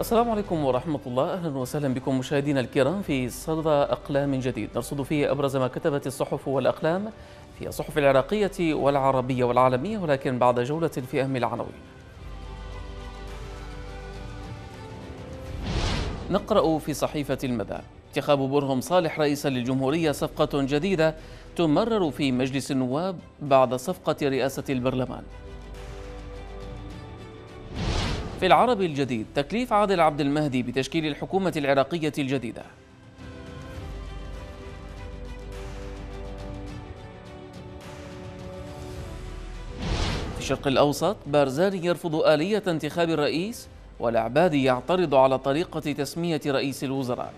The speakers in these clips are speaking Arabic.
السلام عليكم ورحمة الله. أهلا وسهلا بكم مشاهدينا الكرام في صدى أقلام جديد. نرصد فيه أبرز ما كتبت الصحف والأقلام في الصحف العراقية والعربية والعالمية ولكن بعد جولة في أهم العناوين. نقرأ في صحيفة المدى. انتخاب برهم صالح رئيسا للجمهورية صفقة جديدة تمرر في مجلس النواب بعد صفقة رئاسة البرلمان. في العربي الجديد تكليف عادل عبد المهدي بتشكيل الحكومة العراقية الجديدة. في الشرق الأوسط بارزاني يرفض آلية انتخاب الرئيس والعبادي يعترض على طريقة تسمية رئيس الوزراء.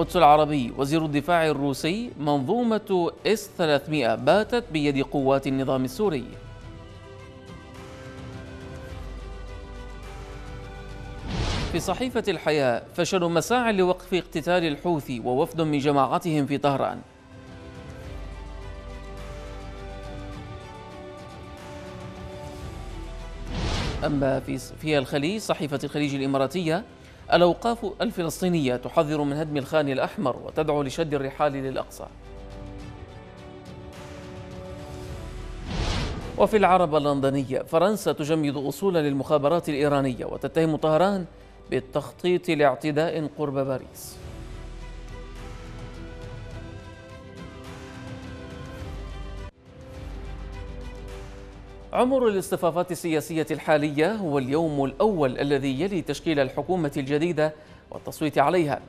القدس العربي وزير الدفاع الروسي منظومة إس 300 باتت بيد قوات النظام السوري. في صحيفة الحياة فشل مساع لوقف اقتتال الحوثي ووفد من جماعتهم في طهران. أما في في الخليج صحيفة الخليج الإماراتية الأوقاف الفلسطينية تحذر من هدم الخان الأحمر وتدعو لشد الرحال للأقصى. وفي العرب اللندنية فرنسا تجمد أصولا للمخابرات الإيرانية وتتهم طهران بالتخطيط لاعتداء قرب باريس. عمر الاصطفافات السياسية الحالية هو اليوم الأول الذي يلي تشكيل الحكومة الجديدة والتصويت عليها.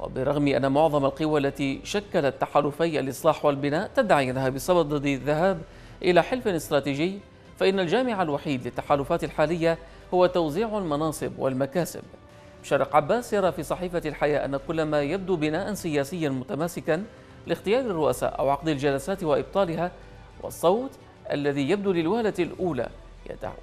وبرغم أن معظم القوى التي شكلت تحالفي الإصلاح والبناء تدعي أنها بصدد الذهاب إلى حلف استراتيجي فإن الجامع الوحيد للتحالفات الحالية هو توزيع المناصب والمكاسب. شرق عباس يرى في صحيفة الحياة أن كل ما يبدو بناء سياسيا متماسكا لاختيار الرؤساء أو عقد الجلسات وإبطالها والصوت الذي يبدو للوهلة الأولى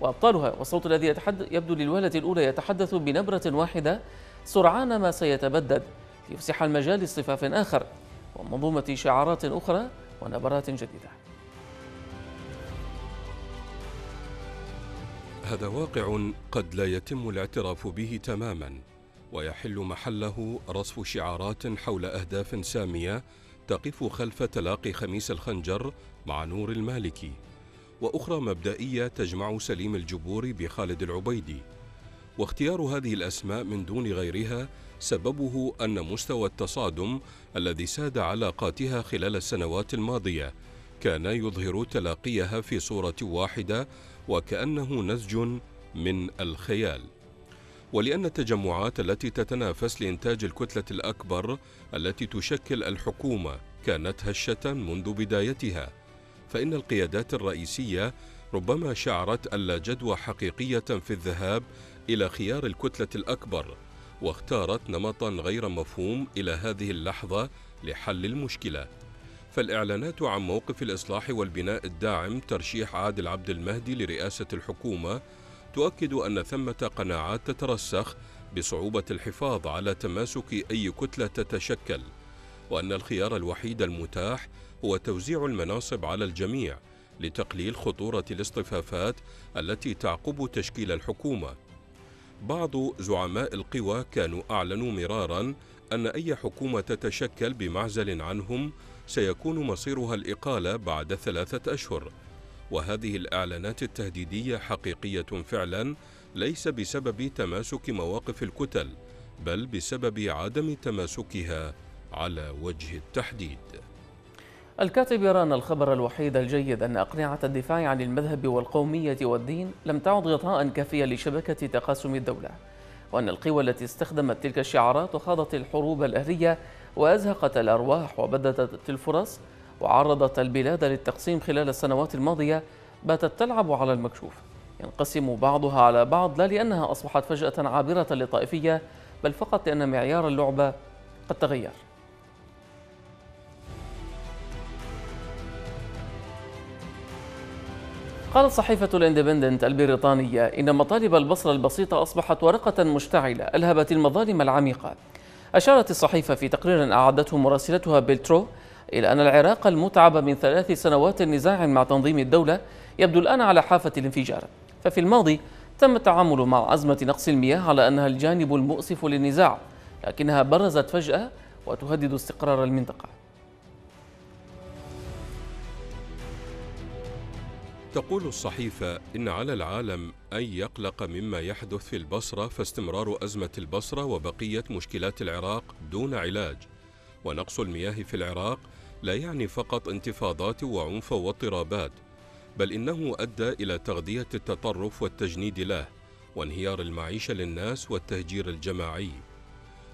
وأبطالها والصوت الذي يبدو للوهلة الأولى يتحدث بنبرة واحدة سرعان ما سيتبدد ليفسح المجال لاصطفاف آخر ومنظومة شعارات أخرى ونبرات جديدة. هذا واقع قد لا يتم الاعتراف به تماما ويحل محله رصف شعارات حول أهداف سامية تقف خلف تلاقي خميس الخنجر مع نور المالكي. وأخرى مبدئية تجمع سليم الجبور بخالد العبيدي. واختيار هذه الأسماء من دون غيرها سببه أن مستوى التصادم الذي ساد علاقاتها خلال السنوات الماضية كان يظهر تلاقيها في صورة واحدة وكأنه نسج من الخيال. ولأن التجمعات التي تتنافس لإنتاج الكتلة الأكبر التي تشكل الحكومة كانت هشة منذ بدايتها. فإن القيادات الرئيسية ربما شعرت ألا جدوى حقيقية في الذهاب إلى خيار الكتلة الأكبر واختارت نمطا غير مفهوم إلى هذه اللحظة لحل المشكلة. فالإعلانات عن موقف الإصلاح والبناء الداعم ترشيح عادل عبد المهدي لرئاسة الحكومة تؤكد أن ثمة قناعات تترسخ بصعوبة الحفاظ على تماسك أي كتلة تتشكل. وأن الخيار الوحيد المتاح هو توزيع المناصب على الجميع لتقليل خطورة الاصطفافات التي تعقب تشكيل الحكومة. بعض زعماء القوى كانوا أعلنوا مرارا أن أي حكومة تتشكل بمعزل عنهم سيكون مصيرها الإقالة بعد ثلاثة أشهر. وهذه الإعلانات التهديدية حقيقية فعلا ليس بسبب تماسك مواقف الكتل بل بسبب عدم تماسكها على وجه التحديد. الكاتب يرى أن الخبر الوحيد الجيد أن أقنعة الدفاع عن المذهب والقومية والدين لم تعد غطاء كافيا لشبكة تقاسم الدولة وأن القوى التي استخدمت تلك الشعارات وخاضت الحروب الأهلية وأزهقت الأرواح وبددت الفرص وعرضت البلاد للتقسيم خلال السنوات الماضية باتت تلعب على المكشوف ينقسم بعضها على بعض لا لأنها أصبحت فجأة عابرة لطائفية بل فقط لأن معيار اللعبة قد تغير قالت صحيفة الإندبندنت البريطانية إن مطالب البصرة البسيطة أصبحت ورقة مشتعلة ألهبت المظالم العميقة. أشارت الصحيفة في تقرير أعدته مراسلتها بيلترو إلى أن العراق المتعب من ثلاث سنوات نزاع مع تنظيم الدولة يبدو الآن على حافة الانفجار. ففي الماضي تم التعامل مع أزمة نقص المياه على أنها الجانب المؤسف للنزاع لكنها برزت فجأة وتهدد استقرار المنطقة. تقول الصحيفة إن على العالم أن يقلق مما يحدث في البصرة فاستمرار أزمة البصرة وبقية مشكلات العراق دون علاج. ونقص المياه في العراق لا يعني فقط انتفاضات وعنف واضطرابات بل إنه أدى إلى تغذية التطرف والتجنيد له وانهيار المعيشة للناس والتهجير الجماعي.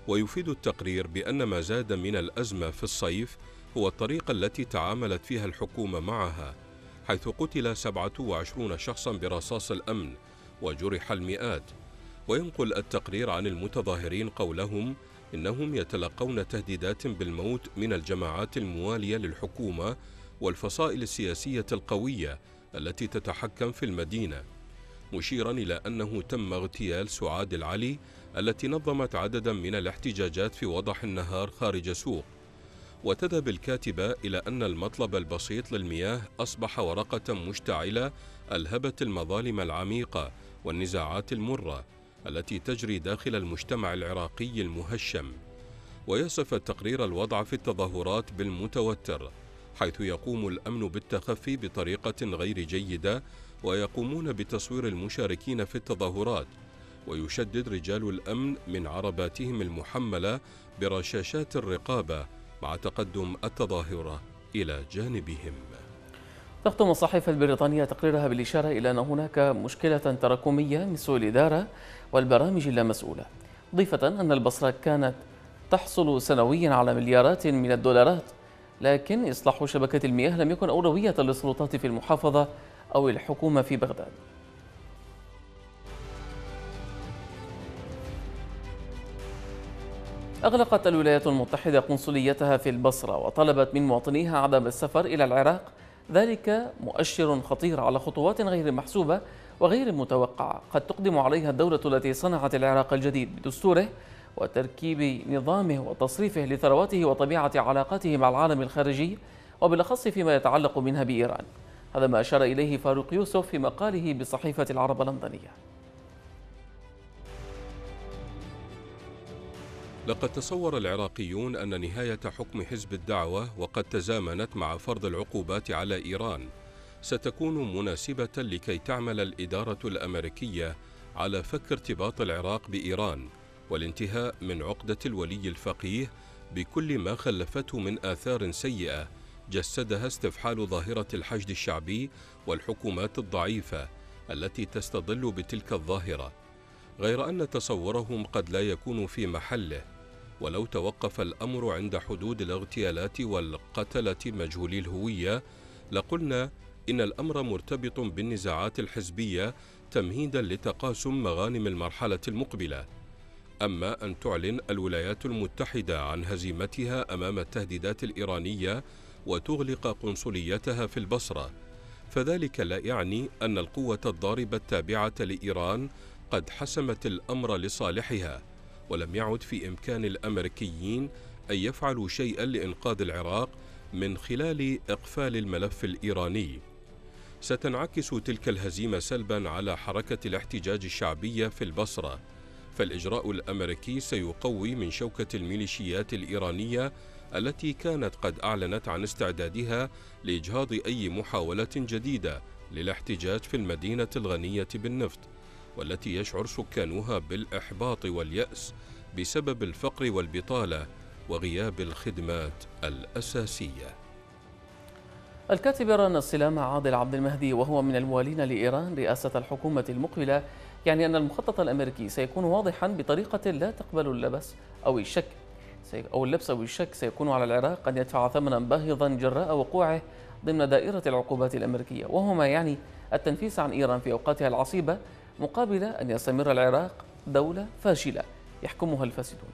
ويفيد التقرير بأن ما زاد من الأزمة في الصيف هو الطريقة التي تعاملت فيها الحكومة معها حيث قتل 27 شخصا برصاص الأمن وجرح المئات. وينقل التقرير عن المتظاهرين قولهم إنهم يتلقون تهديدات بالموت من الجماعات الموالية للحكومة والفصائل السياسية القوية التي تتحكم في المدينة مشيرا إلى أنه تم اغتيال سعاد العلي التي نظمت عددا من الاحتجاجات في وضح النهار خارج سوق. وتذهب الكاتبة إلى أن المطلب البسيط للمياه أصبح ورقة مشتعلة ألهبت المظالم العميقة والنزاعات المرة التي تجري داخل المجتمع العراقي المهشم. ويصف التقرير الوضع في التظاهرات بالمتوتر حيث يقوم الأمن بالتخفي بطريقة غير جيدة ويقومون بتصوير المشاركين في التظاهرات. ويشدد رجال الأمن من عرباتهم المحملة برشاشات الرقابة مع تقدم التظاهرة إلى جانبهم. تختم الصحيفة البريطانية تقريرها بالإشارة إلى أن هناك مشكلة تراكمية من سوء الإدارة والبرامج اللامسؤولة ضيفة أن البصرة كانت تحصل سنويا على مليارات من الدولارات لكن إصلاح شبكة المياه لم يكن أولوية للسلطات في المحافظة أو الحكومة في بغداد. أغلقت الولايات المتحدة قنصليتها في البصرة وطلبت من مواطنيها عدم السفر إلى العراق ذلك مؤشر خطير على خطوات غير محسوبة وغير متوقعة. قد تقدم عليها الدولة التي صنعت العراق الجديد بدستوره وتركيب نظامه وتصريفه لثرواته وطبيعة علاقاته مع العالم الخارجي وبالأخص فيما يتعلق منها بإيران. هذا ما أشار إليه فاروق يوسف في مقاله بصحيفة العرب اللندنية. لقد تصور العراقيون أن نهاية حكم حزب الدعوة وقد تزامنت مع فرض العقوبات على إيران. ستكون مناسبة لكي تعمل الإدارة الأمريكية على فك ارتباط العراق بإيران والانتهاء من عقدة الولي الفقيه بكل ما خلفته من آثار سيئة جسدها استفحال ظاهرة الحشد الشعبي والحكومات الضعيفة التي تستظل بتلك الظاهرة. غير أن تصورهم قد لا يكون في محله ولو توقف الأمر عند حدود الاغتيالات والقتلة مجهولي الهوية لقلنا إن الأمر مرتبط بالنزاعات الحزبية تمهيدا لتقاسم مغانم المرحلة المقبلة. أما أن تعلن الولايات المتحدة عن هزيمتها أمام التهديدات الإيرانية وتغلق قنصليتها في البصرة فذلك لا يعني أن القوة الضاربة التابعة لإيران قد حسمت الأمر لصالحها. ولم يعد في إمكان الأمريكيين أن يفعلوا شيئا لإنقاذ العراق من خلال إقفال الملف الإيراني. ستنعكس تلك الهزيمة سلبا على حركة الاحتجاج الشعبية في البصرة. فالإجراء الأمريكي سيقوي من شوكة الميليشيات الإيرانية التي كانت قد أعلنت عن استعدادها لإجهاض أي محاولة جديدة للاحتجاج في المدينة الغنية بالنفط. والتي يشعر سكانها بالإحباط واليأس بسبب الفقر والبطالة وغياب الخدمات الأساسية. الكاتب أن السلام عادل عبد المهدي وهو من الموالين لإيران رئاسة الحكومة المقبلة يعني أن المخطط الأمريكي سيكون واضحا بطريقة لا تقبل اللبس أو الشك. أو اللبس أو الشك سيكون على العراق أن يدفع ثمنا باهظا جراء وقوعه ضمن دائرة العقوبات الأمريكية. وهو ما يعني التنفيس عن إيران في أوقاتها العصيبة مقابل أن يستمر العراق دولة فاشلة يحكمها الفاسدون.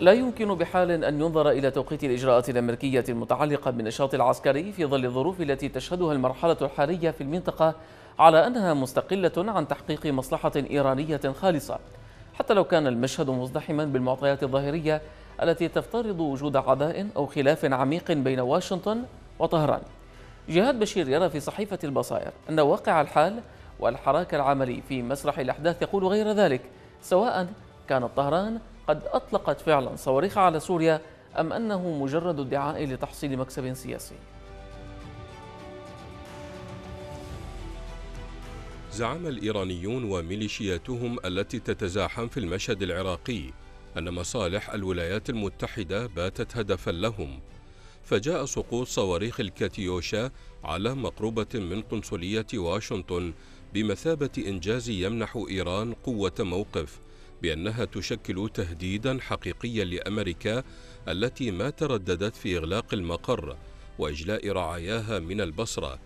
لا يمكن بحال أن ينظر إلى توقيت الإجراءات الأمريكية المتعلقة بالنشاط العسكري في ظل الظروف التي تشهدها المرحلة الحالية في المنطقة على أنها مستقلة عن تحقيق مصلحة إيرانية خالصة. حتى لو كان المشهد مزدحما بالمعطيات الظاهرية التي تفترض وجود عداء أو خلاف عميق بين واشنطن وطهران. جهاد بشير يرى في صحيفة البصائر أن واقع الحال والحراك العملي في مسرح الأحداث يقول غير ذلك سواء كانت طهران قد أطلقت فعلا صواريخ على سوريا أم أنه مجرد ادعاء لتحصيل مكسب سياسي. زعم الإيرانيون وميليشياتهم التي تتزاحم في المشهد العراقي أن مصالح الولايات المتحدة باتت هدفا لهم فجاء سقوط صواريخ الكاتيوشا على مقربة من قنصلية واشنطن بمثابة إنجاز يمنح إيران قوة موقف بأنها تشكل تهديدا حقيقيا لأمريكا التي ما ترددت في إغلاق المقر وإجلاء رعاياها من البصرة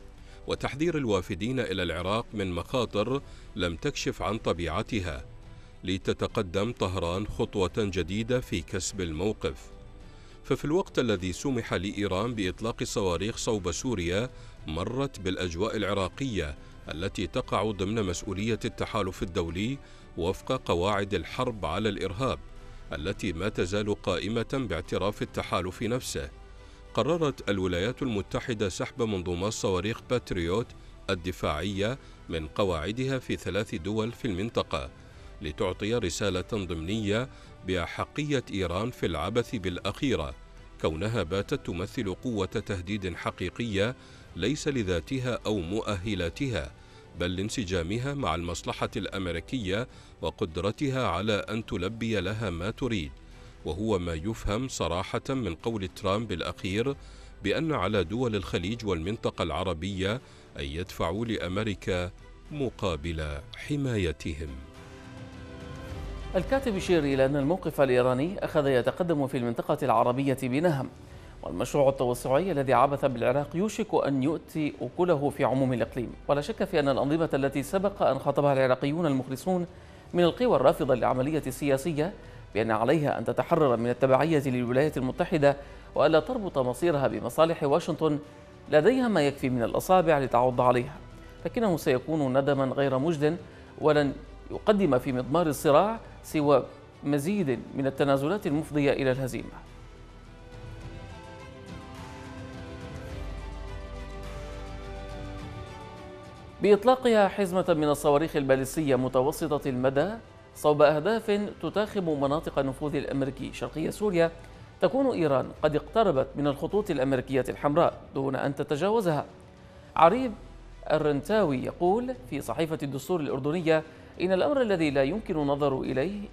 وتحذير الوافدين إلى العراق من مخاطر لم تكشف عن طبيعتها. لتتقدم طهران خطوة جديدة في كسب الموقف. ففي الوقت الذي سمح لإيران بإطلاق صواريخ صوب سوريا مرت بالأجواء العراقية التي تقع ضمن مسؤولية التحالف الدولي وفق قواعد الحرب على الإرهاب التي ما تزال قائمة باعتراف التحالف نفسه. قررت الولايات المتحدة سحب منظومات صواريخ باتريوت الدفاعية من قواعدها في ثلاث دول في المنطقة لتعطي رسالة ضمنية بأحقية إيران في العبث بالأخيرة كونها باتت تمثل قوة تهديد حقيقية ليس لذاتها أو مؤهلاتها بل لانسجامها مع المصلحة الأمريكية وقدرتها على أن تلبي لها ما تريد. وهو ما يفهم صراحة من قول ترامب الأخير بأن على دول الخليج والمنطقة العربية أن يدفعوا لأمريكا مقابل حمايتهم. الكاتب يشير إلى أن الموقف الإيراني أخذ يتقدم في المنطقة العربية بنهم والمشروع التوسعي الذي عبث بالعراق يوشك أن يؤتي أكله في عموم الإقليم. ولا شك في أن الأنظمة التي سبق أن خاطبها العراقيون المخلصون من القوى الرافضة للعملية السياسية بأن عليها أن تتحرر من التبعية للولايات المتحدة وألا تربط مصيرها بمصالح واشنطن لديها ما يكفي من الأصابع لتعض عليها. لكنه سيكون ندما غير مجد ولن يقدم في مضمار الصراع سوى مزيد من التنازلات المفضية إلى الهزيمة. بإطلاقها حزمة من الصواريخ البالستية متوسطة المدى صوب أهداف تتاخم مناطق النفوذ الأمريكي شرقي سوريا تكون إيران قد اقتربت من الخطوط الأمريكية الحمراء دون أن تتجاوزها. عريب الرنتاوي يقول في صحيفة الدستور الأردنية إن الأمر الذي لا يمكن النظر إليه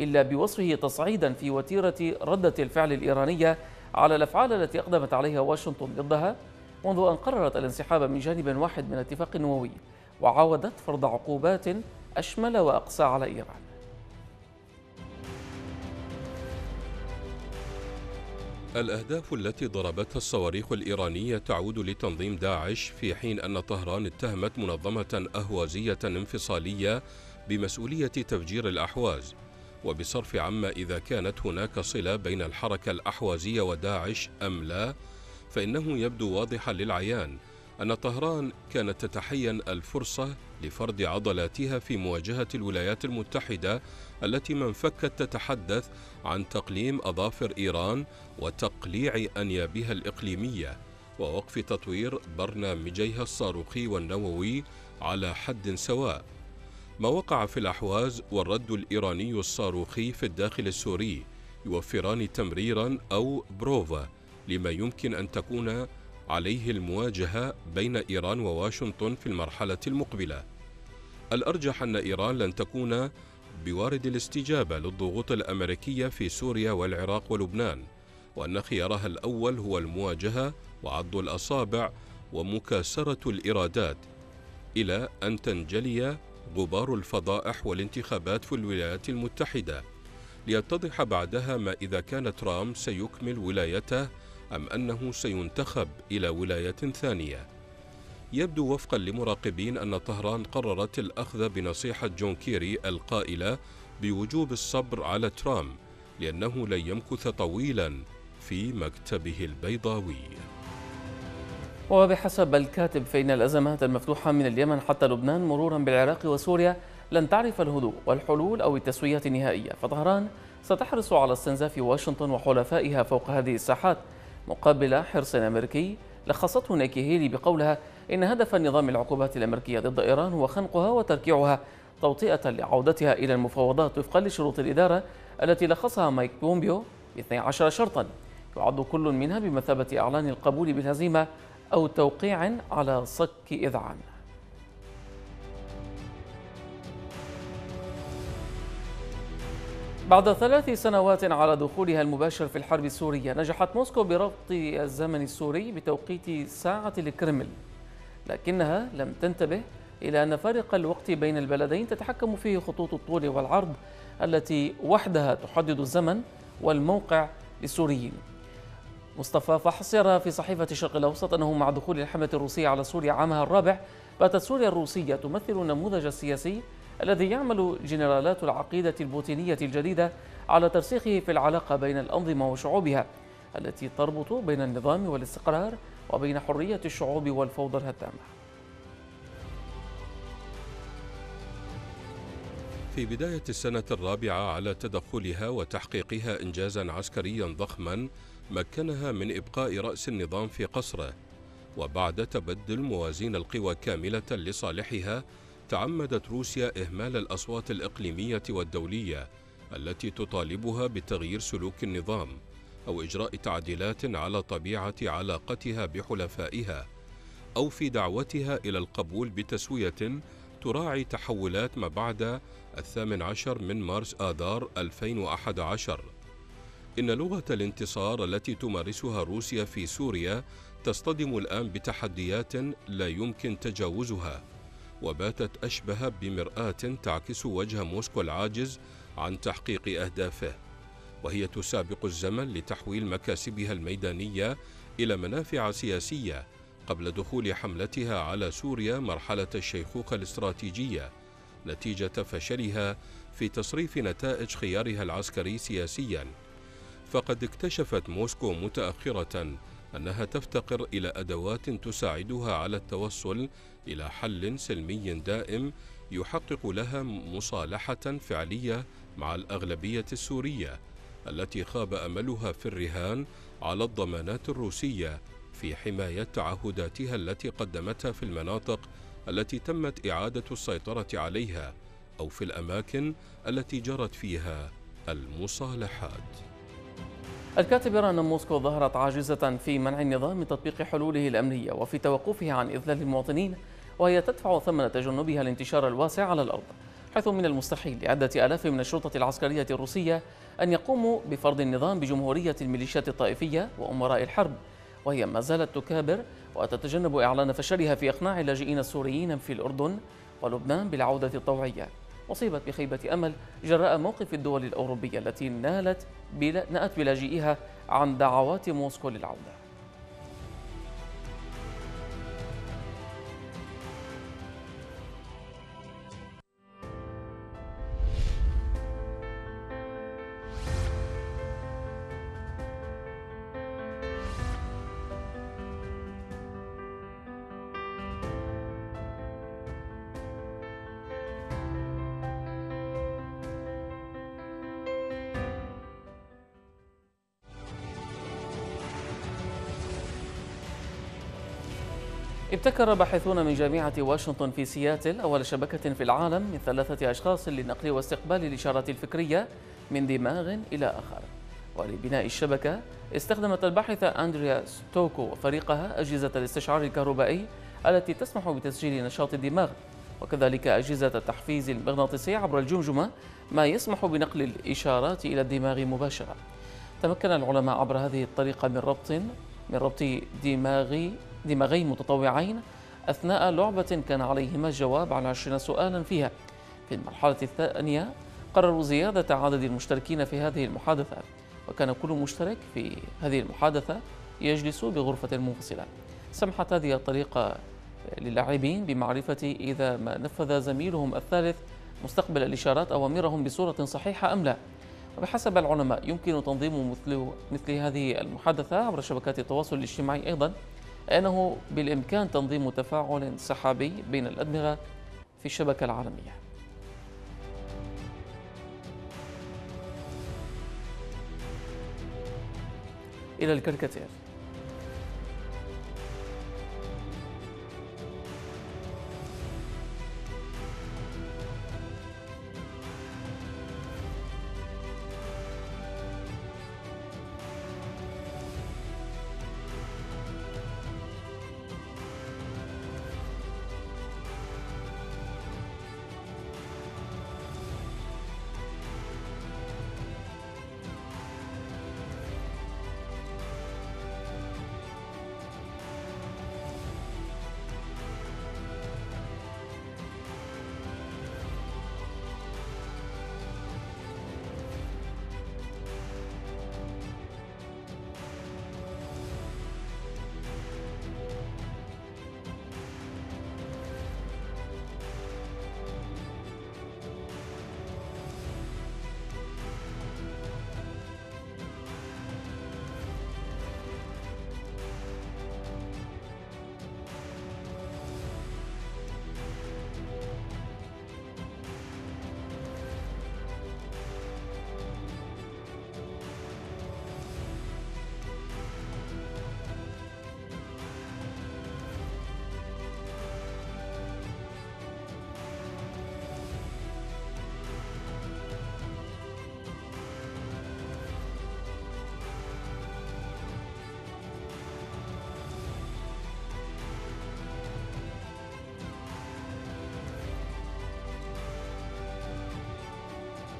إلا بوصفه تصعيدا في وتيرة ردة الفعل الإيرانية على الأفعال التي أقدمت عليها واشنطن ضدها منذ أن قررت الانسحاب من جانب واحد من الاتفاق النووي وعاودت فرض عقوبات أشمل وأقسى على إيران. الأهداف التي ضربتها الصواريخ الإيرانية تعود لتنظيم داعش في حين أن طهران اتهمت منظمة أهوازية انفصالية بمسؤولية تفجير الأحواز. وبصرف عما إذا كانت هناك صلة بين الحركة الأحوازية وداعش أم لا فإنه يبدو واضحا للعيان أن طهران كانت تتحين الفرصة لفرض عضلاتها في مواجهة الولايات المتحدة التي من فكت تتحدث عن تقليم أظافر إيران وتقليع أنيابها الإقليمية ووقف تطوير برنامجيها الصاروخي والنووي على حد سواء. ما وقع في الأحواز والرد الإيراني الصاروخي في الداخل السوري يوفران تمريرا أو بروفا لما يمكن أن تكون عليه المواجهة بين إيران وواشنطن في المرحلة المقبلة. الأرجح أن إيران لن تكون بوارد الاستجابة للضغوط الأمريكية في سوريا والعراق ولبنان، وأن خيارها الأول هو المواجهة وعض الأصابع ومكاسرة الإرادات إلى أن تنجلي غبار الفضائح والانتخابات في الولايات المتحدة ليتضح بعدها ما إذا كان ترامب سيكمل ولايته أم أنه سينتخب إلى ولاية ثانية. يبدو وفقا لمراقبين أن طهران قررت الأخذ بنصيحة جون كيري القائلة بوجوب الصبر على ترامب لأنه لن يمكث طويلا في مكتبه البيضاوي. وبحسب الكاتب فإن الأزمات المفتوحة من اليمن حتى لبنان مرورا بالعراق وسوريا لن تعرف الهدوء والحلول أو التسويات النهائية. فطهران ستحرص على استنزاف واشنطن وحلفائها فوق هذه الساحات مقابل حرص أمريكي لخصته نيكي بقولها إن هدف نظام العقوبات الأمريكية ضد إيران هو خنقها وتركيعها توطئة لعودتها إلى المفاوضات وفقا لشروط الإدارة التي لخصها مايك بومبيو ب 12 شرطا. يعد كل منها بمثابة إعلان القبول بالهزيمة أو توقيع على صك إذعان. بعد ثلاث سنوات على دخولها المباشر في الحرب السورية نجحت موسكو بربط الزمن السوري بتوقيت ساعة الكرمل لكنها لم تنتبه إلى أن فارق الوقت بين البلدين تتحكم فيه خطوط الطول والعرض التي وحدها تحدد الزمن والموقع للسوريين. مصطفى فحصر في صحيفة الشرق الأوسط أنه مع دخول الحملة الروسية على سوريا عامها الرابع باتت سوريا الروسية تمثل النموذج السياسي الذي يعمل جنرالات العقيدة البوتينية الجديدة على ترسيخه في العلاقة بين الأنظمة وشعوبها التي تربط بين النظام والاستقرار وبين حرية الشعوب والفوضى الهدامة. في بداية السنة الرابعة على تدخلها وتحقيقها إنجازا عسكريا ضخما مكنها من إبقاء رأس النظام في قصره وبعد تبدل موازين القوى كاملة لصالحها تعمدت روسيا إهمال الأصوات الإقليمية والدولية التي تطالبها بتغيير سلوك النظام أو إجراء تعديلات على طبيعة علاقتها بحلفائها أو في دعوتها إلى القبول بتسوية تراعي تحولات ما بعد الثامن عشر من مارس آذار 2011 إن لغة الانتصار التي تمارسها روسيا في سوريا تصطدم الآن بتحديات لا يمكن تجاوزها. وباتت أشبه بمرآة تعكس وجه موسكو العاجز عن تحقيق أهدافه. وهي تسابق الزمن لتحويل مكاسبها الميدانية إلى منافع سياسية قبل دخول حملتها على سوريا مرحلة الشيخوخة الاستراتيجية نتيجة فشلها في تصريف نتائج خيارها العسكري سياسيا. فقد اكتشفت موسكو متأخرة أنها تفتقر إلى أدوات تساعدها على التوصل إلى حل سلمي دائم يحقق لها مصالحة فعلية مع الأغلبية السورية التي خاب أملها في الرهان على الضمانات الروسية في حماية تعهداتها التي قدمتها في المناطق التي تمت إعادة السيطرة عليها أو في الأماكن التي جرت فيها المصالحات. الكاتب أن موسكو ظهرت عاجزة في منع النظام من تطبيق حلوله الأمنية وفي توقفه عن إذلال المواطنين وهي تدفع ثمن تجنبها الانتشار الواسع على الأرض حيث من المستحيل لعدة آلاف من الشرطة العسكرية الروسية أن يقوموا بفرض النظام بجمهورية الميليشيات الطائفية وأمراء الحرب وهي ما زالت تكابر وتتجنب إعلان فشلها في إقناع اللاجئين السوريين في الأردن ولبنان بالعودة الطوعية أصيبت بخيبة أمل جراء موقف الدول الأوروبية التي نالت نأت بلاجئيها عن دعوات موسكو للعودة. ابتكر باحثون من جامعة واشنطن في سياتل أول شبكة في العالم من ثلاثة أشخاص لنقل واستقبال الإشارات الفكرية من دماغ إلى آخر. ولبناء الشبكة استخدمت الباحثة أندريا ستوكو وفريقها أجهزة الاستشعار الكهربائي التي تسمح بتسجيل نشاط الدماغ. وكذلك أجهزة التحفيز المغناطيسي عبر الجمجمة ما يسمح بنقل الإشارات إلى الدماغ مباشرة. تمكن العلماء عبر هذه الطريقة من ربط من ربط دماغ دماغين متطوعين أثناء لعبة كان عليهما الجواب على عشرين سؤالا فيها. في المرحلة الثانية قرروا زيادة عدد المشتركين في هذه المحادثة وكان كل مشترك في هذه المحادثة يجلس بغرفة منفصلة. سمحت هذه الطريقة للاعبين بمعرفة إذا ما نفذ زميلهم الثالث مستقبل الإشارات أوامرهم بصورة صحيحة أم لا. وبحسب العلماء يمكن تنظيم مثل مثل هذه المحادثة عبر شبكات التواصل الاجتماعي أيضا أنه بالإمكان تنظيم تفاعل سحابي بين الأدمغة في الشبكة العالمية. إلى الكركتير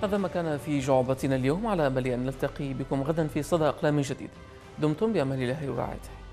هذا ما كان في جعبتنا اليوم على أمل أن نلتقي بكم غدا في صدى أقلام جديد دمتم بأمان الله ورعايته